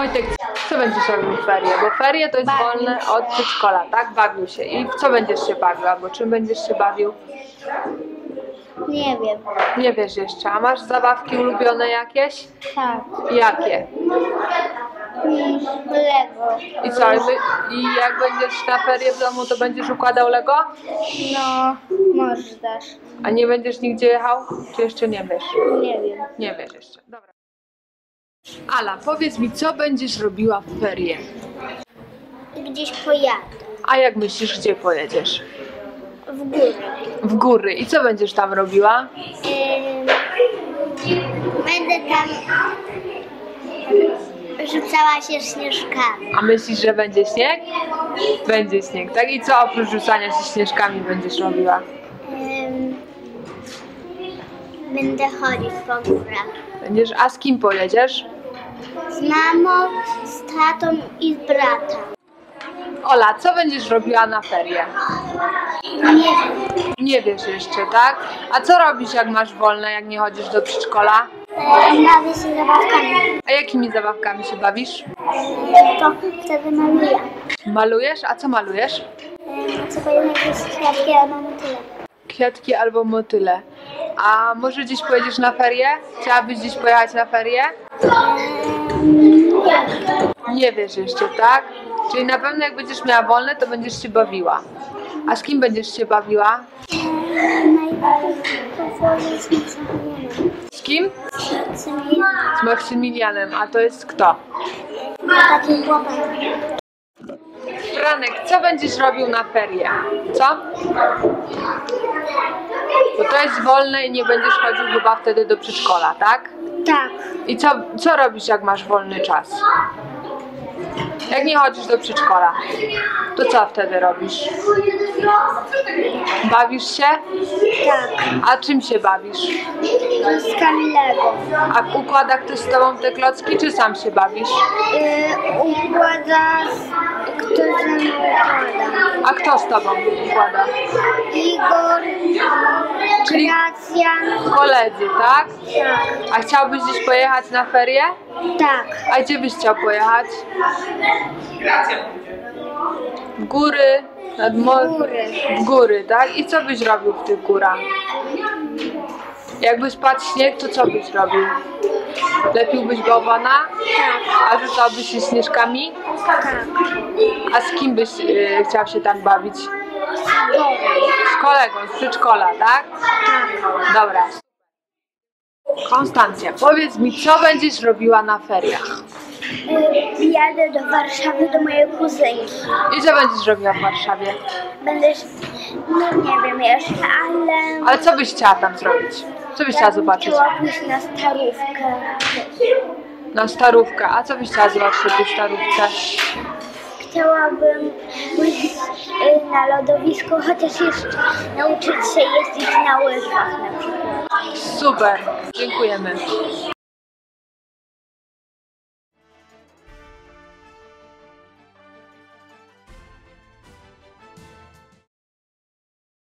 Wojtek, co będziesz robił w ferie? Bo ferie to jest Bawił wolne od przedszkola, tak? Bawił się. I w co będziesz się bawił? Albo czym będziesz się bawił? Nie wiem. Nie wiesz jeszcze. A masz zabawki ulubione jakieś? Tak. Jakie? Mm, Lego. I co? I jak będziesz na ferie w domu, to będziesz układał Lego? No, możesz. A nie będziesz nigdzie jechał? Czy jeszcze nie wiesz? Nie wiem. Nie wiesz jeszcze. Dobra. Ala, powiedz mi, co będziesz robiła w ferie? Gdzieś pojadę. A jak myślisz, gdzie pojedziesz? W górę. W góry. I co będziesz tam robiła? Ym, Będę tam rzucała się śnieżkami. A myślisz, że będzie śnieg? Będzie śnieg, tak? I co oprócz rzucania się śnieżkami będziesz robiła? Ym, Będę chodzić po górach. Będziesz, a z kim pojedziesz? Z mamą, z tatą i z bratem. Ola, co będziesz robiła na ferie? Nie wiem. Nie wiesz jeszcze, tak? A co robisz, jak masz wolne, jak nie chodzisz do przedszkola? Ym, Bawię się zabawkami. A jakimi zabawkami się bawisz? To wtedy maluję. Malujesz? A co malujesz? Ym, Co powiem jakieś kwiatki, ale mam tyle. Kwiatki albo motyle. A może gdzieś pojedziesz na ferie? Chciałabyś gdzieś pojechać na ferie? Nie. Wiesz jeszcze, tak? Czyli na pewno jak będziesz miała wolne, to będziesz się bawiła. A z kim będziesz się bawiła? Z kim? Z Maksymilianem. A to jest kto? Taki chłopak. Franek, co będziesz robił na ferie? Co? Bo to jest wolne i nie będziesz chodził chyba wtedy do przedszkola, tak? Tak. I co, co robisz, jak masz wolny czas? Jak nie chodzisz do przedszkola, to co wtedy robisz? Bawisz się? Tak. A czym się bawisz? Kluskami Lego. A układa ktoś z tobą te klocki, czy sam się bawisz? Yy, układa A kto z tobą układa? Igor, Czyli- Gracjan. Koledzy, tak? Tak. A chciałbyś gdzieś pojechać na ferie? Tak. A gdzie byś chciał pojechać? W góry, nad morzem. Góry. W góry, tak? I co byś robił w tych górach? Jakby spadł śnieg, to co byś robił? Lepiłbyś bałwana? Tak. A rzucałbyś się śnieżkami? Tak. A z kim byś y, chciał się tak bawić? Z kolegą, z przedszkola, tak? Tak. Dobra. Konstancja, powiedz mi, co będziesz robiła na feriach? Jadę do Warszawy do mojej kuzynki. I co będziesz robiła w Warszawie? Będę, no nie wiem jeszcze, ale... Ale co byś chciała tam zrobić? Co byś chciała zobaczyć? Pójść na starówkę. Na starówkę. A co byś chciała zobaczyć na starówce? Chciałabym pójść y, na lodowisko, chociaż jeszcze nauczyć się jeździć na łyżwach na przykład. Super, dziękujemy.